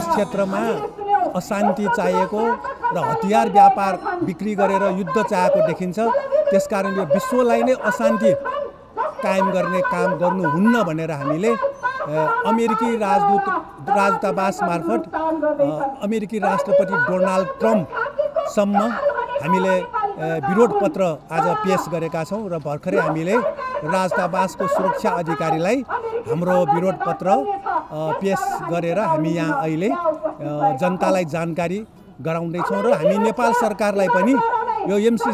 क्षेत्रमा अशान्ति चाहिएको र हतियार व्यापार बिक्री गरेर युद्ध चाहेको देखिन्छ। त्यसकारण यो विश्वलाई नै अशान्ति कायम गर्ने काम गर्नुहुन्न भनेर हामीले अमेरिकी राजदूत राजदूतावास मार्फत अमेरिकी राष्ट्रपति डोनाल्ड ट्रम्पसम्म हामीले विरोध पत्र आज पेस गरेका छौँ र भर्खरै हामीले राजदूतावासको सुरक्षा अधिकारीलाई हाम्रो विरोध पत्र पेस गरेर हामी यहाँ अहिले जनतालाई जानकारी गराउँदैछौँ र हामी नेपाल सरकारलाई पनि यो एमसी